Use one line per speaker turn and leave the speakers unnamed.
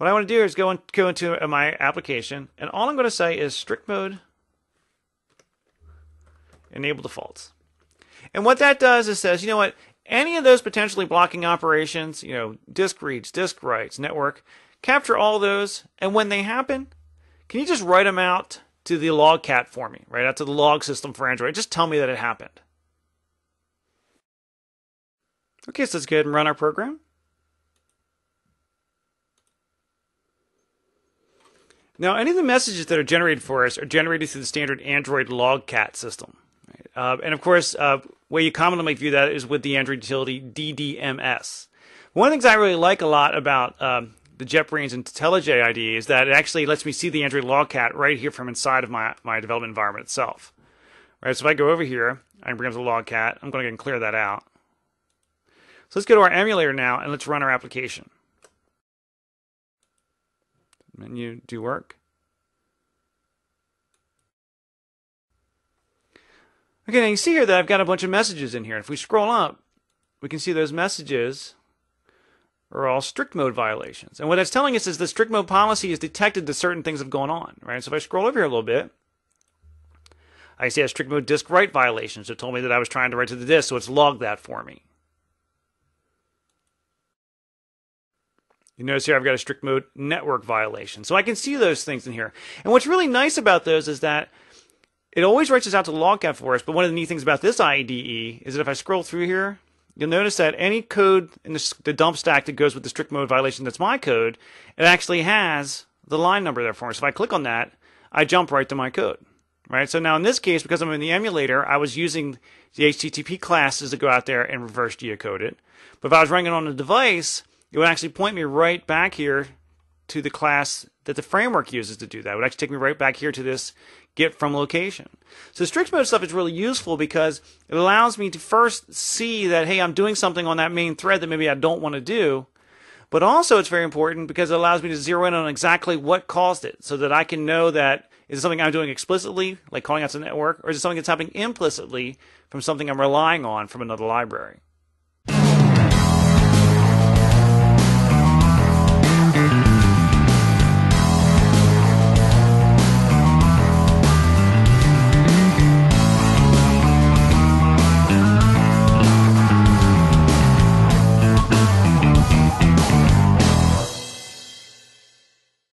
what I want to do is go, in, go into my application, and all I'm going to say is strict mode enable defaults. And what that does is says, you know what, any of those potentially blocking operations, you know, disk reads, disk writes, network, capture all those, and when they happen, can you just write them out to the logcat for me, right out to the log system for Android? Just tell me that it happened. Okay, so let's go ahead and run our program. Now, any of the messages that are generated for us are generated through the standard Android logcat system. Uh, and of course, uh, way you commonly view that is with the Android utility DDMS. One of the things I really like a lot about um, the JetBrains IntelliJ IDE is that it actually lets me see the Android logcat right here from inside of my, my development environment itself. Right, so if I go over here, I bring up the logcat. I'm going to go and clear that out. So let's go to our emulator now and let's run our application. Menu do work. Okay, now you see here that I've got a bunch of messages in here. If we scroll up, we can see those messages are all strict mode violations. And what that's telling us is the strict mode policy has detected that certain things have gone on, right? So if I scroll over here a little bit, I see a strict mode disk write violation. So it told me that I was trying to write to the disk, so it's logged that for me. You notice here I've got a strict mode network violation. So I can see those things in here. And what's really nice about those is that it always writes us out to logcat for us, but one of the neat things about this IDE is that if I scroll through here, you'll notice that any code in the, the dump stack that goes with the strict mode violation that's my code, it actually has the line number there for me. So if I click on that, I jump right to my code. Right. So now in this case, because I'm in the emulator, I was using the HTTP classes to go out there and reverse geocode it. But if I was running it on a device, it would actually point me right back here to the class that the framework uses to do that. It would actually take me right back here to this get from location. So strict mode stuff is really useful because it allows me to first see that, hey, I'm doing something on that main thread that maybe I don't want to do. But also it's very important because it allows me to zero in on exactly what caused it so that I can know that is it something I'm doing explicitly, like calling out to the network, or is it something that's happening implicitly from something I'm relying on from another library?